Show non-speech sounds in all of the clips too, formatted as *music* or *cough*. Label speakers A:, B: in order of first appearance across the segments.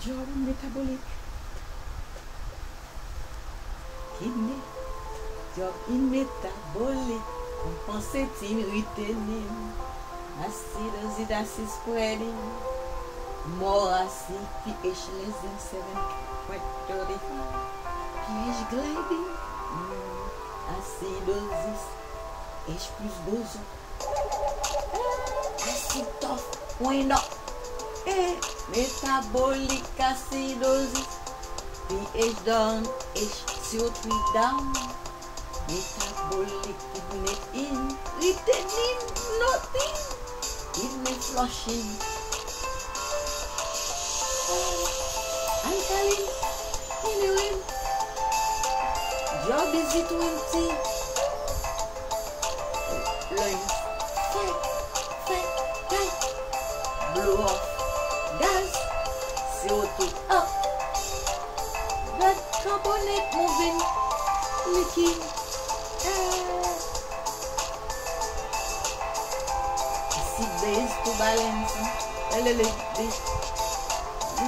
A: job metabolic, kidney, job problem metabolic, compensating, retaining, acidosis spreading, more acid, pH less than 7.35, pH gliding, mm. acidosis, H plus boson, acid tough, point up. e metabolic acidosis, pH down, H2 down, metabolic kidney in, retaining nothing, kidney flushing. Alkaline, anyway, job is it 20, lunch. Moving, leaking. Ah. Acid base to balance. A little bit.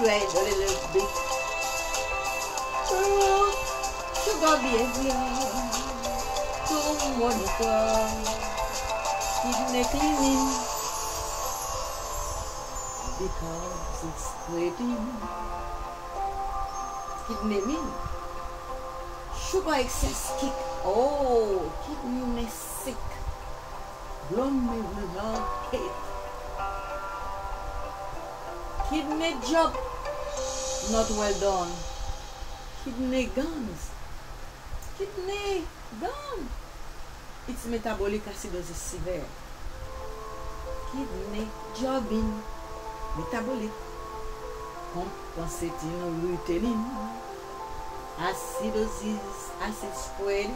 A: Right, a little bit. Oh, sugar behavior. To monitor. Kidney cleaning. Because it's spreading. Kidney mean. Sugar excess kick. Oh, keep me sick. Bloom me without hate. Kidney job. Not well done. Kidney guns. Kidney gone. Its metabolic acidosis severe. Kidney jobbing. Metabolic. Compensating lutein. Acidosis, acid spreading.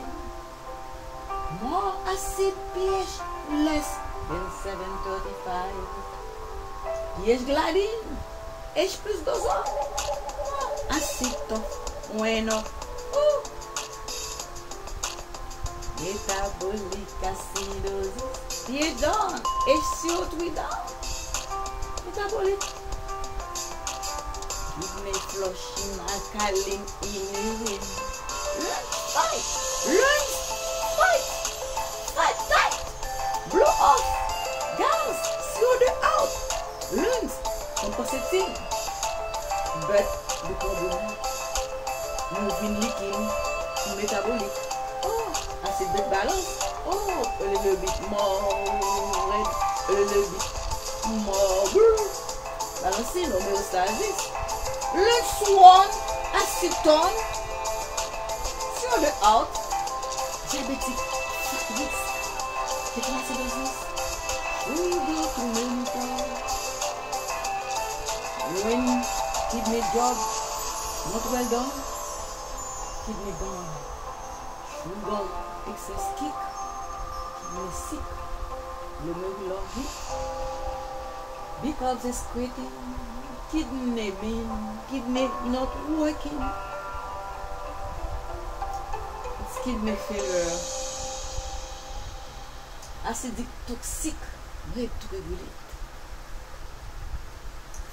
A: More acid pH less than 735. pH gliding. H plus dozo. Acito. Bueno. Uh. Metabolic acidosis. pH down. HCO3 down. Metabolic. Flushing alkaline in urine. Fight. Fight. Fight tight. Blow off. Gas. CO2 out. Lungs compensating. But the carbonate moving leaking metabolic. Oh, acid bed balance. Oh, a little bit more red, a little bit more blue. Balancing homeostasis. Let's one acetone. CO2 out. Diabetic risk. Ketoacidosis. Sugar to monitor. When kidney job not well done, kidney gone. Sugar excess kick, kidney sick, glomerular hit. Because it's quitting, kidney mean, kidney not working. It's kidney failure. Acidic toxic, break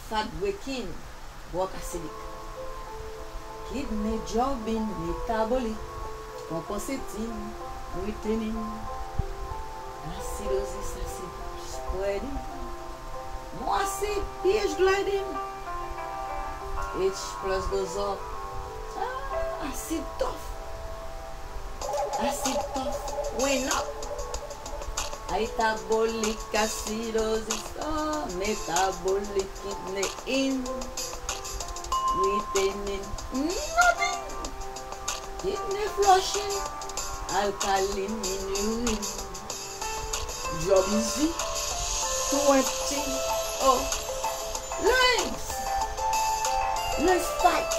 A: fat breaking, work acidic. Kidney jobbing, metabolic, compensating, retaining, acidosis, acid spreading, more acid, pH gliding, H plus goes up, ah, acid tough, acid tough, went up. Metabolic acidosis, oh, metabolic kidney in, retaining nothing, kidney flushing, alkaline in urine, job easy, twenty, oh, lungs, lungs fight,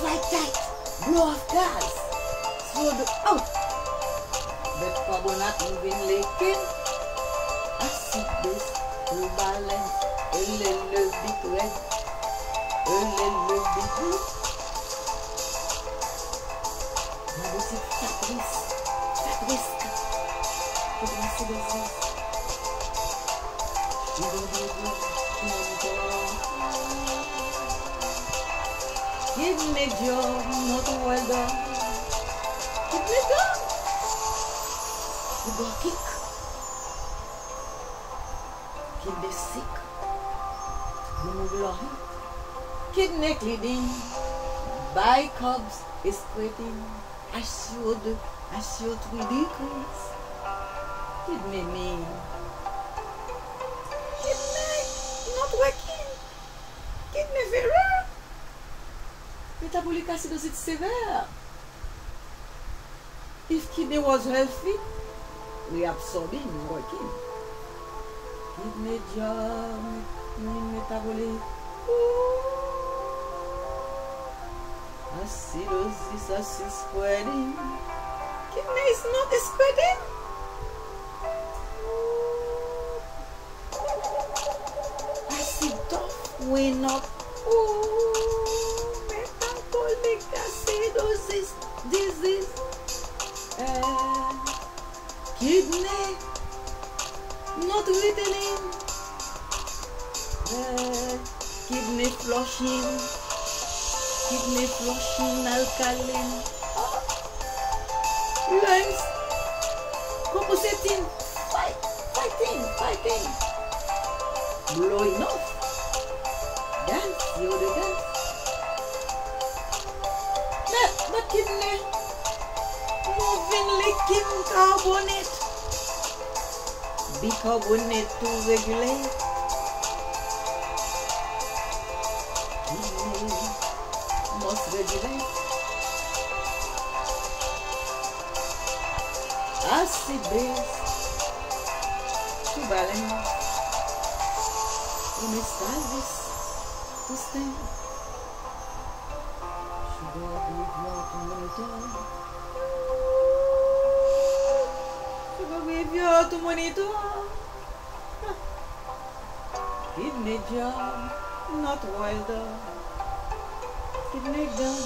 A: fight tight, blow off gas, slow the out, but carbonate moving leaking. acid base, to balance, a little bit red, a little bit blue. Now this is fat risk, fat risk. Put my You you go. Kidney job, not well done. Kidney done. Sugar kick. Kidney sick. Hemoglobin. Kidney cleaning. Bicarbs excreting. HCO2, HCO3 decrease. Kidney mean. Kidney kidney me? Metabolic acidosis severe. If kidney was healthy, we absorb working. Kidney job, metabolic. Acidosis is spreading. Kidney is not spreading. Went up. Oh, metabolic acidosis disease. Uh, kidney not returning. Uh, kidney flushing. Kidney flushing alkaline. Oh. Lungs compositing. Fight, fighting, fighting. Blowing off. You're the dance. That, that kidney moving leaking carbonate. Bicarbonate to regulate. Kidney must regulate. Acid base to balance. Homeostasis to stay. Sugar graveyard to monitor. Sugar graveyard to monitor. Kidney job, not well done. Kidney gun.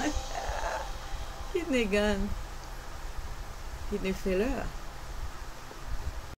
A: *laughs* Kidney gun. Kidney failure.